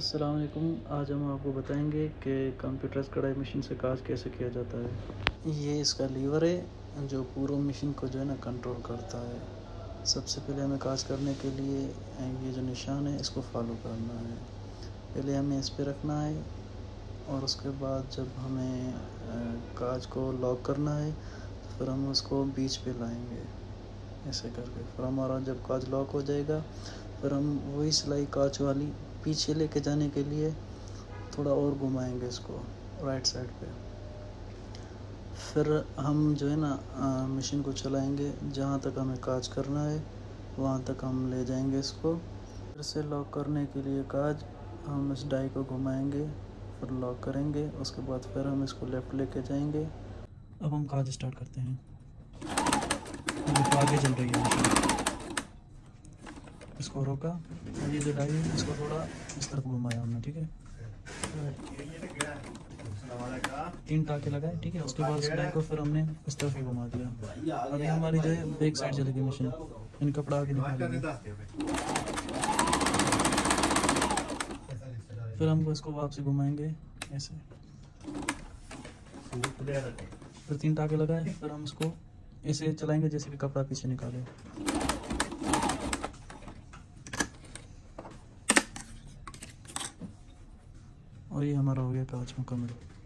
अस्सलाम वालेकुम। आज हम आपको बताएँगे कि कंप्यूटर्स कढ़ाई मशीन से काज कैसे किया जाता है। ये इसका लीवर है, जो पूरा मशीन को जो है ना कंट्रोल करता है। सबसे पहले हमें काज करने के लिए ये जो निशान है, इसको फॉलो करना है। पहले हमें इस पर रखना है, और उसके बाद जब हमें काज को लॉक करना है तो फिर हम उसको बीच पे लाएँगे। ऐसे करके। फिर हमारा जब काज लॉक हो जाएगा, फिर हम वही सिलाई काज वाली पीछे लेके जाने के लिए थोड़ा और घुमाएँगे इसको राइट साइड पे। फिर हम जो है ना मशीन को चलाएँगे, जहाँ तक हमें काज करना है, वहाँ तक हम ले जाएँगे इसको। फिर से लॉक करने के लिए काज, हम इस डाई को घुमाएँगे, फिर लॉक करेंगे, उसके बाद फिर हम इसको लेफ़्ट लेके जाएँगे। अब हम काज स्टार्ट करते हैं। आगे चल रही है इसको रोका। और ये जो डाई है, इसको थोड़ा इस तरफ़ घुमाया हमने, ठीक है? तीन टाके लगाए, ठीक है? उसके बाद डाई को फिर हमने इस तरफ़ ही घुमा दिया। अभी हमारी जो है, बैक साइड चलेगी मशीन। इन कपड़ा आगे निकालेंगे फिर हमको इसको वापसी घुमाएँगे, ऐसे। फिर तीन टाके लगाए, फिर हम इसको ऐसे चलाएँगे जैसे कि कपड़ा पीछे निकाले। और ये हमारा हो गया काज मुकम्मल।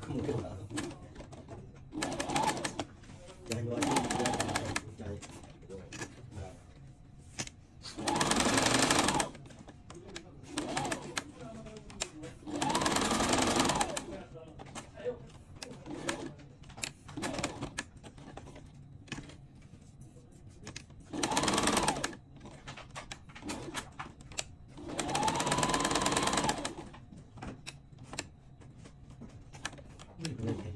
큰 거. Okay.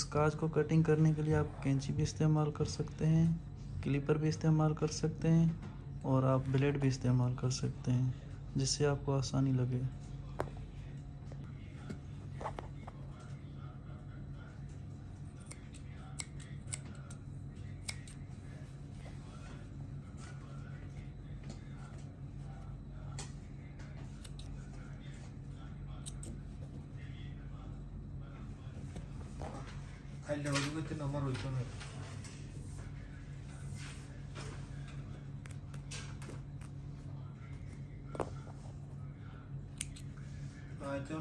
इस काज को कटिंग करने के लिए आप कैंची भी इस्तेमाल कर सकते हैं क्लिपर भी इस्तेमाल कर सकते हैं और आप ब्लेड भी इस्तेमाल कर सकते हैं, जिससे आपको आसानी लगे। খাইলে অভিজ্ঞতা নম্বর হইতো না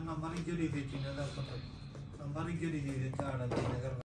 নম্বর গিয়ে দিয়ে তিন হাজার কত নম্বর গিয়ে দিয়ে দিতে আড়াই